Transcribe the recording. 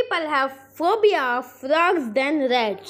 people have phobia of frogs than rats.